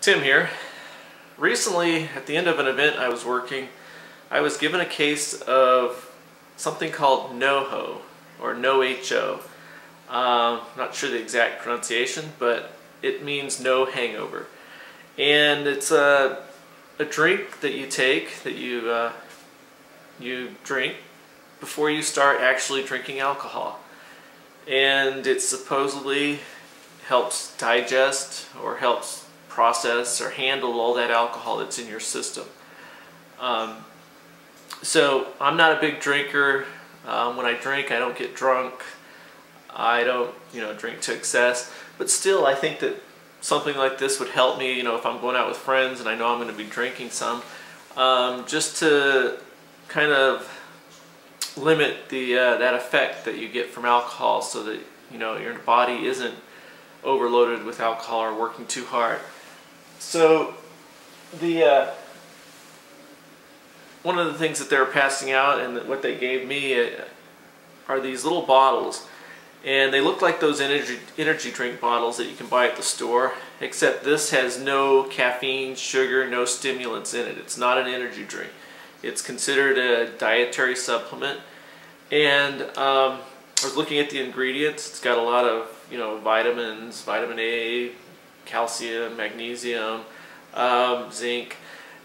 Tim here. Recently, at the end of an event I was working, I was given a case of something called NoHo, or No-H-O. Um, not sure the exact pronunciation, but it means no hangover. And it's a, a drink that you take, that you, uh, you drink before you start actually drinking alcohol. And it supposedly helps digest or helps process or handle all that alcohol that's in your system. Um, so I'm not a big drinker. Um, when I drink, I don't get drunk. I don't, you know, drink to excess. But still, I think that something like this would help me, you know, if I'm going out with friends and I know I'm going to be drinking some, um, just to kind of limit the uh, that effect that you get from alcohol so that, you know, your body isn't overloaded with alcohol or working too hard. So the uh, one of the things that they're passing out and what they gave me uh, are these little bottles. And they look like those energy energy drink bottles that you can buy at the store except this has no caffeine sugar no stimulants in it. It's not an energy drink. It's considered a dietary supplement. And um, I was looking at the ingredients. It's got a lot of you know vitamins vitamin A calcium, magnesium, um, zinc,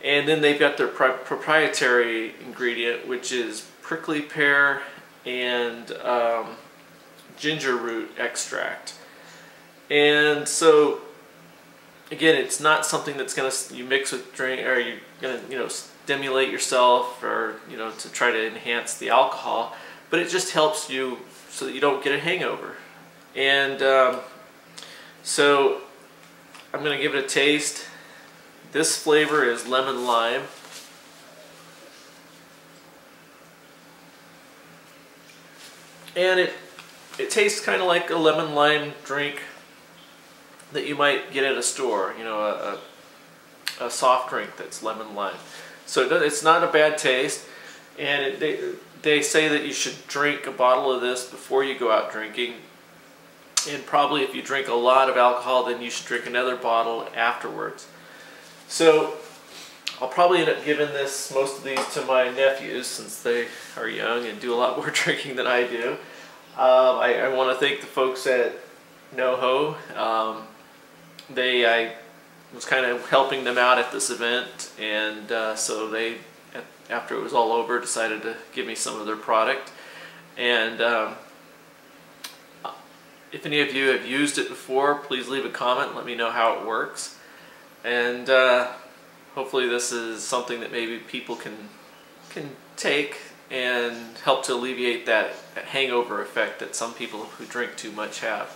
and then they've got their proprietary ingredient, which is prickly pear and um, ginger root extract. And so, again, it's not something that's going to you mix with drink or you're going to you know stimulate yourself or you know to try to enhance the alcohol, but it just helps you so that you don't get a hangover. And um, so I'm going to give it a taste. This flavor is lemon lime. And it, it tastes kind of like a lemon lime drink that you might get at a store, you know, a, a, a soft drink that's lemon lime. So it's not a bad taste. And it, they, they say that you should drink a bottle of this before you go out drinking and probably if you drink a lot of alcohol then you should drink another bottle afterwards. So I'll probably end up giving this most of these to my nephews since they are young and do a lot more drinking than I do. Um, I, I want to thank the folks at NoHo. Um, they I was kind of helping them out at this event and uh, so they after it was all over decided to give me some of their product and um, if any of you have used it before, please leave a comment let me know how it works. And uh, hopefully this is something that maybe people can, can take and help to alleviate that, that hangover effect that some people who drink too much have.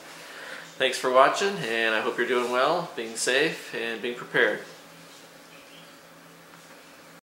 Thanks for watching, and I hope you're doing well, being safe, and being prepared.